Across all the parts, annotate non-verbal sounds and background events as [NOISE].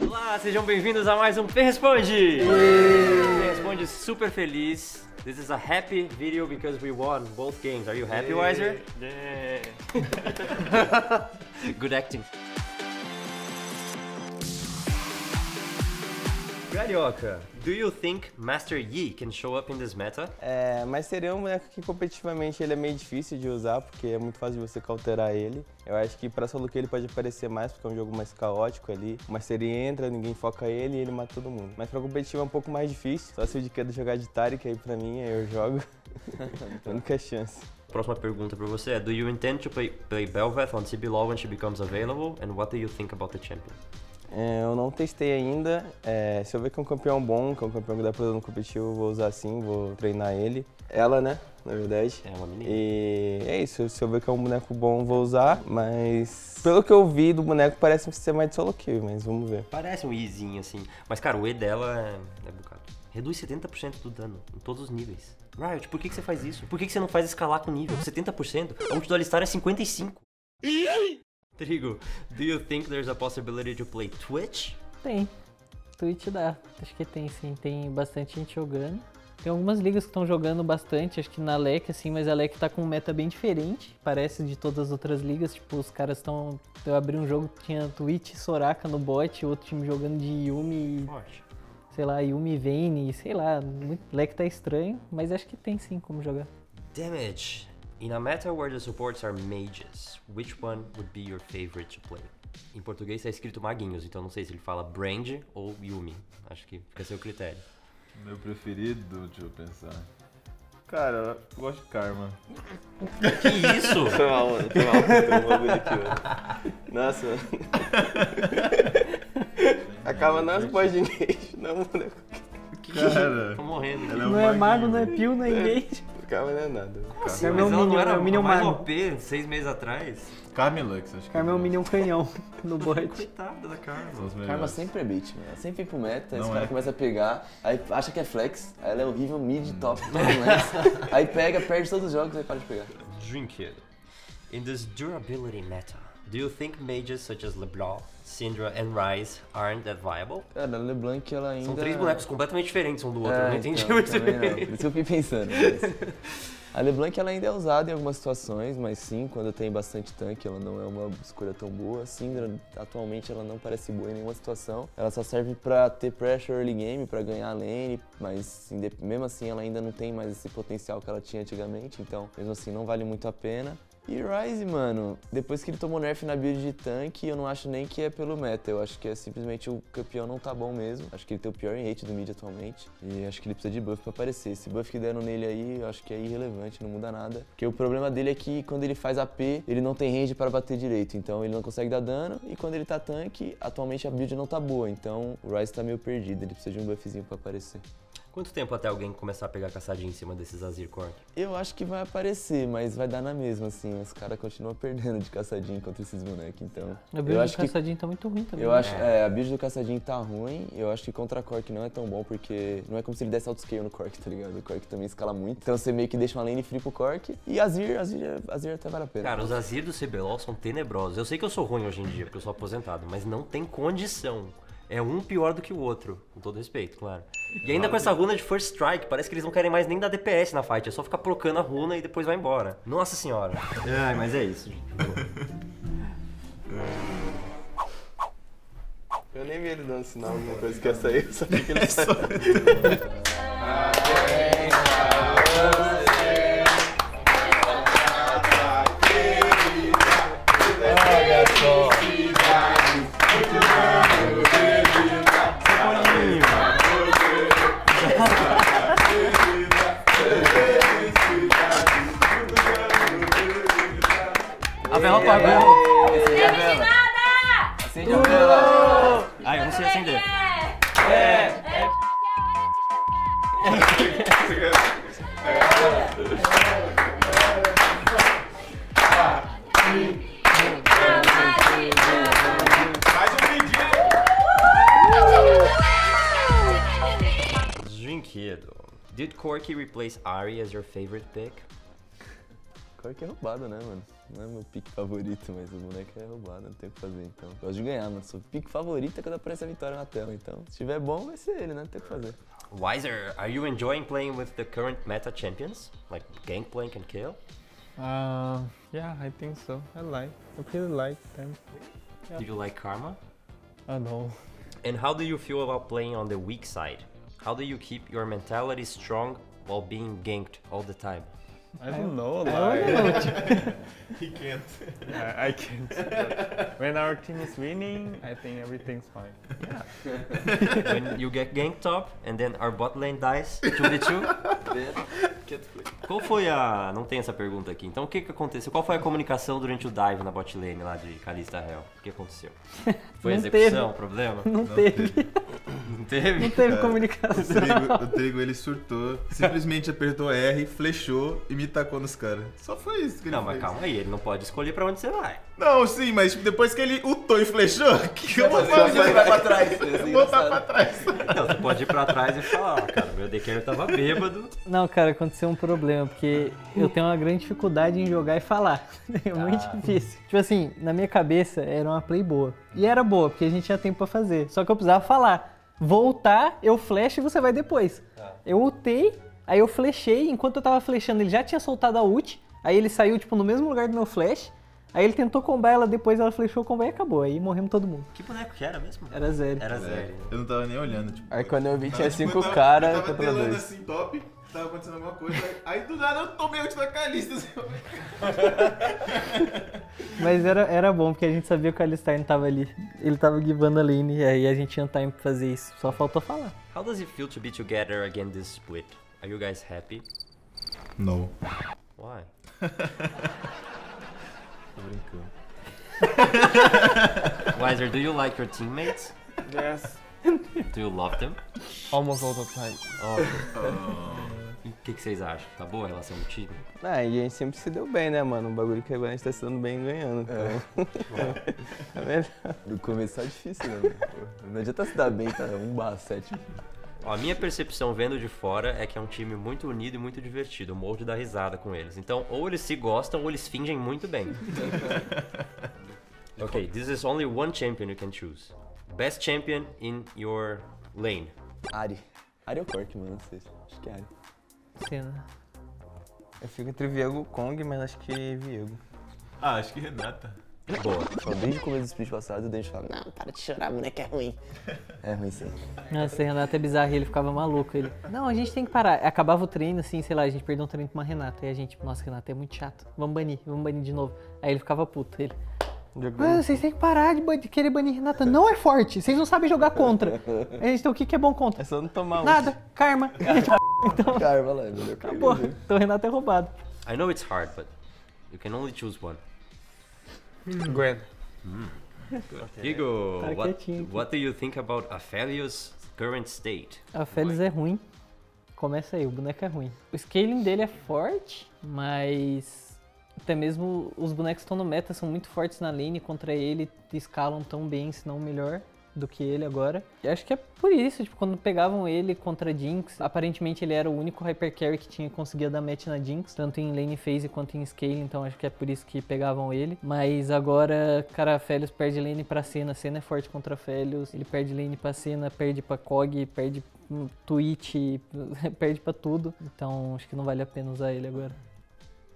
Olá, sejam bem-vindos a mais um P Responde! P Responde super feliz. This is a happy video because we won both games. Are you happy, Wiser? [LAUGHS] [LAUGHS] Good acting. Carioca, do you think Master Yi can show up in this meta? É, mas seria um boneco que competitivamente ele é meio difícil de usar, porque é muito fácil de você cauterar ele. Eu acho que pra solo que ele pode aparecer mais, porque é um jogo mais caótico ali. Mas se ele entra, ninguém foca ele e ele mata todo mundo. Mas pra competitivo é um pouco mais difícil, só se o de queda jogar de Taric aí pra mim, aí eu jogo. [LAUGHS] a única chance. Próxima pergunta pra você é: Do you intend to play, play Belveth on CBLOL when she becomes available? And what do you think about the champion? É, eu não testei ainda. É, se eu ver que é um campeão bom, que é um campeão que dá pra usar no competitivo, eu vou usar sim, vou treinar ele. Ela, né? Na verdade. É uma menina. E é isso, se eu ver que é um boneco bom, vou usar. Mas pelo que eu vi do boneco, parece ser mais de solo kill, mas vamos ver. Parece um Ezinho assim. Mas, cara, o E dela é, é bocado. Reduz 70% do dano em todos os níveis. Riot, por que, que você faz isso? Por que, que você não faz escalar com nível? 70%? A ult do Alistar é 55%. Trigo, do you think there's a possibility to play Twitch? Tem. Twitch dá. Acho que tem sim. Tem bastante gente jogando. Tem algumas ligas que estão jogando bastante, acho que na LEC, assim, mas a LEC tá com um meta bem diferente, parece de todas as outras ligas. Tipo, os caras estão. Eu abri um jogo que tinha Twitch e Soraka no bot, outro time jogando de Yumi, Forte. sei lá, Yumi Vayne, sei lá. Muito... LEC tá estranho, mas acho que tem sim como jogar. Damage. In a meta where the supports are mages, which one would be your favorite to play? Em português tá escrito maguinhos, então não sei se ele fala Brand ou Yumi. Acho que fica a seu critério. Meu preferido, deixa eu pensar. Cara, eu gosto de Karma. Que isso? [LAUGHS] Foi mal, mano. Foi mal. Um aqui, mano. Nossa, mano. Acaba nas pós de engage, não, boneco. Cara, Tô morrendo. é Não é mago, não é peel, não é engage. Acaba não é nada. Assim, mas ela não Minion, era é o Minion mais Mago. OP seis meses atrás? Carmelux, acho que Carmel é um Minion canhão [LAUGHS] no bot. Coitada da Karma melhores. sempre é beat, mano. Ela sempre vem pro meta, Não os caras é. começam a pegar, aí acha que é flex, aí ela é horrível, mid, top, todo [LAUGHS] aí pega, perde todos os jogos, aí para de pegar. Drink it. In this durability meta, do you think mages such as LeBlanc, Syndra and Ryze aren't that viable? Cara, a LeBlanc ela ainda... São três bonecos completamente diferentes um do outro, eu não É, entendi então, muito também não. bem. Por isso eu fiquei pensando. mas- [LAUGHS] A LeBlanc ela ainda é usada em algumas situações, mas sim, quando tem bastante tanque, ela não é uma escolha tão boa. A Syndra, atualmente, ela não parece boa em nenhuma situação. Ela só serve pra ter pressure early game, pra ganhar a lane, mas mesmo assim ela ainda não tem mais esse potencial que ela tinha antigamente, então mesmo assim não vale muito a pena. E Ryze, mano, depois que ele tomou nerf na build de tanque, eu não acho nem que é pelo meta, eu acho que é simplesmente o campeão não tá bom mesmo. Acho que ele tem o pior rate do mid atualmente. E acho que ele precisa de buff pra aparecer. Esse buff que deram nele aí, eu acho que é irrelevante, não muda nada. Porque o problema dele é que quando ele faz AP, ele não tem range para bater direito. Então ele não consegue dar dano. E quando ele tá tanque, atualmente a build não tá boa. Então o Ryze tá meio perdido, ele precisa de um buffzinho pra aparecer. Quanto tempo até alguém começar a pegar caçadinha em cima desses Azir Cork? Eu acho que vai aparecer, mas vai dar na mesma, assim. Os caras continuam [LAUGHS] perdendo de caçadinho contra esses bonecos, então. A eu build do acho que caçadinho tá muito ruim também. Eu né? acho, é, a build do caçadinho tá ruim, eu acho que contra a Cork não é tão bom, porque não é como se ele desse autoscale no Cork, tá ligado? O Cork também escala muito, então você meio que deixa uma lane free pro Cork, e Azir, Azir, Azir até vale a pena. Cara, os Azir do CBLOL são tenebrosos. Eu sei que eu sou ruim hoje em dia, porque eu sou aposentado, mas não tem condição. É um pior do que o outro, com todo respeito, claro. E ainda com essa runa de First Strike, parece que eles não querem mais nem dar DPS na fight, é só ficar procando a runa e depois vai embora. Nossa senhora. Ai, mas é isso, gente. [LAUGHS] Eu nem vi ele dando sinal, uma coisa que ia sair, eu vi que ele [LAUGHS] saiu. [LAUGHS] A vela apagou. Acende a vela! Ai, eu não sei acender. Faz um pedido. Drinkedo. Did Corky replace Ari as your favorite pick? Cork é roubada, né, mano? Não é meu pique favorito, mas o boneco é roubado, não tem o que fazer, então. Gosto de ganhar, mas o pique favorito é quando aparece a vitória na tela, então. Se tiver bom, vai ser ele, né? Não tem o que fazer. Wiser, are you enjoying playing with the current meta champions? Like Gangplank and Kale? Uh, yeah, I think so. I like. I really like them. Yeah. Do you like Karma? I know. And how do you feel about playing on the weak side? How do you keep your mentality strong while being ganked all the time? I don't know. I don't Like, know, He can't. I, I can't. when our team is winning, I think everything's fine. when you get ganked top and then our bot lane dies 2v2? Qual foi a. Não tem essa pergunta aqui. Então o que, que aconteceu? Qual foi a comunicação durante o dive na bot lane lá de Kalista Hell? O que aconteceu? Foi Não execução, teve. problema? não Não teve, Não teve? não teve Cara, O comunicação. trigo, o trigo ele surtou, simplesmente apertou R, flechou e me tacou nos caras. Só foi isso que ele Não, mas fez. calma aí, ele não pode escolher pra onde você vai. Não, sim, mas depois que ele ultou e flechou, o que eu vou Você fazer? vai pra trás. ia ser Voltar pra trás. Não, você pode ir pra trás e falar, ó, cara, meu DK tava bêbado. Não, cara, aconteceu um problema, porque eu tenho uma grande dificuldade em jogar e falar. [LAUGHS] É muito difícil. Tipo assim, na minha cabeça era uma play boa. E era boa, porque a gente tinha tempo pra fazer. Só que eu precisava falar. Voltar, eu flash e você vai depois. Eu ultei, aí eu flechei, enquanto eu tava flechando, ele já tinha soltado a ult. Aí ele saiu, tipo, no mesmo lugar do meu flash. Aí ele tentou combar ela depois, ela flechou o combo e acabou. Aí morremos todo mundo. Que boneco que era mesmo? Era zero. Era zero. Eu não tava nem olhando, tipo. Aí quando eu vi, tinha cinco eu tava- caras Eu tava telando dois. assim, top, tava acontecendo alguma coisa. Aí do nada eu tomei ult da Calista. Assim, [LAUGHS] Mas era, era bom, porque a gente sabia que o Alistar não tava ali. Ele tava givando a lane, e aí a gente tinha time pra fazer isso. Só faltou falar. How does it feel to be together again this split? Are you guys happy? Não. Why? [LAUGHS] Tô brincando. Wiser, do you like your teammates? Yes. Do you love them? Almost all the time. E o que, que vocês acham? Tá boa a relação do time? Ah, e a gente sempre se deu bem, né, mano? O bagulho que agora a gente tá se dando bem ganhando. Então. [LAUGHS] É, melhor. No começo tá difícil, né? mano? Não adianta se dar bem, tá? 1 barra 7. Ó, a minha percepção vendo de fora é que é um time muito unido e muito divertido. Eu morro de dar risada com eles. Então, ou eles se gostam ou eles fingem muito bem. [LAUGHS] ok, this is only one champion you can choose. Best champion in your lane. Ari. Ari ou Cork, mano? Não sei. Acho que é Ari. Cena. Eu fico entre Viego e Kong, mas acho que Viego. Ah, acho que Renata. Boa. Só desde o começo do split passado o Dente fala, não, para de chorar, moleque é ruim. É ruim sim. Nossa, o Renato é bizarro, ele ficava maluco. Ele, não, a gente tem que parar. Acabava o treino, assim, sei lá, a gente perdeu um treino com uma Renata. E a gente, nossa, Renata é muito chato. Vamos banir, vamos banir de novo. Aí ele ficava puto. Ele, ah, vocês têm que parar de, de querer banir Renata. Não é forte, vocês não sabem jogar contra. A gente tem o que, que é bom contra? É só não tomar. Nada, karma. [LAUGHS] Então, [LAUGHS] Carva lá, melhor que acabou. Então o Renato é roubado. I know it's hard, but you can only choose one. Gwen. Digo, Tá what, what do you think about Aphelios' current state? A Félix é ruim. Começa aí, o boneco é ruim. O scaling dele é forte, mas até mesmo os bonecos que estão no meta são muito fortes na lane contra ele, escalam tão bem, se não melhor do que ele agora. E acho que é por isso, tipo, quando pegavam ele contra Jinx, aparentemente ele era o único hyper carry que tinha conseguia dar match na Jinx, tanto em lane phase quanto em scale, então acho que é por isso que pegavam ele. Mas agora, cara, Felios perde lane pra Senna, Senna é forte contra Felios, ele perde lane pra Senna, perde pra Kog, perde Twitch, [LAUGHS] perde pra tudo. Então acho que não vale a pena usar ele agora.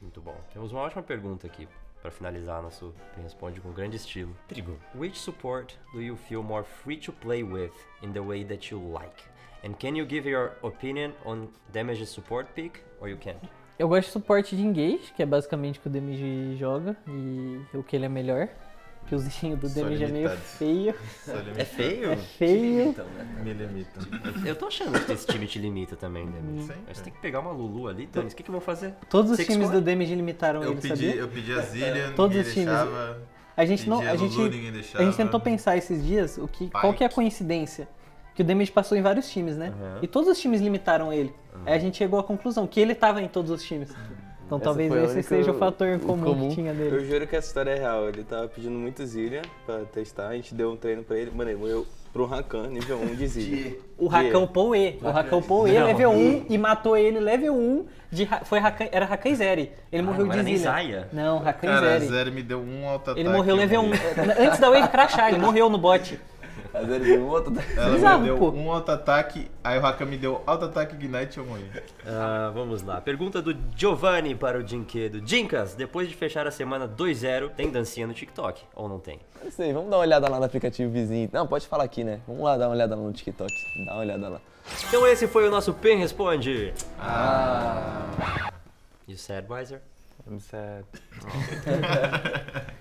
Muito bom. Temos uma ótima pergunta aqui para finalizar nosso responde com grande estilo. Trigo, which support do you feel more free to play with in the way that you like? And can you give your opinion on damage support pick or you can't? Eu gosto de suporte de engage, que é basicamente o que o Damage joga e o que ele é melhor. Que o zinho do Só Damage é meio feio. É feio? É feio. Então, né? me limita. Eu tô achando que esse time te limita também, Demi. Sim, Você é. tem que pegar uma Lulu ali, Dani. O que, que eu vou fazer? Todos os Você times escolhe. do Damage limitaram Eu ele, pedi, sabia? eu pedi a Zillian, Todos os times. deixava. A gente não, a gente, Lulu, a gente tentou pensar esses dias o que, qual que é a coincidência que o Damage passou em vários times, né? Uhum. E todos os times limitaram ele. Aí a gente chegou à conclusão que ele tava em todos os times. Então Essa talvez esse única- seja o fator comum, comum. que tinha Eu dele. juro que essa história é real. Ele tava pedindo muito Zillion pra testar. A gente deu um treino pra ele. Mano, ele morreu pro Rakan, nível 1 de Zillion. O Rakan Poe. O Rakan Poe, Não. level 1, e matou ele level 1 de. Foi Rakan, era Rakan Zeri. Ele morreu não de era. Zaya. Não, Rakan Cara, Zeri. Zeri me deu um auto-ataque. Ele morreu eu level 1. morri. Antes da wave crashar, ele morreu no bot. Vezes ele outro. Ela Bizarro, me deu pô. um auto-ataque, aí o Haka me deu auto-ataque Ignite e eu morri. Ah, vamos lá. Pergunta do Giovanni para o Dinquedo. Dincas, depois de fechar a semana 2-0, tem dancinha no TikTok? Ou não tem? Não sei, vamos dar uma olhada lá no aplicativo vizinho. Não, pode falar aqui, né? Vamos lá dar uma olhada lá no TikTok. Dá uma olhada lá. Então esse foi o nosso Pen Responde. You sad, Wiser? I'm sad. [LAUGHS]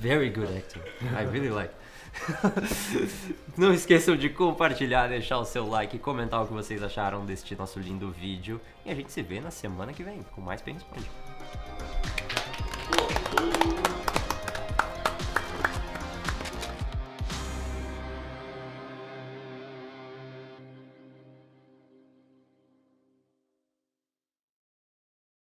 Very good acting. I really like. [LAUGHS] Não esqueçam de compartilhar, deixar o seu like comentar o que vocês acharam deste nosso lindo vídeo. E a gente se vê na semana que vem com mais Pen Responde.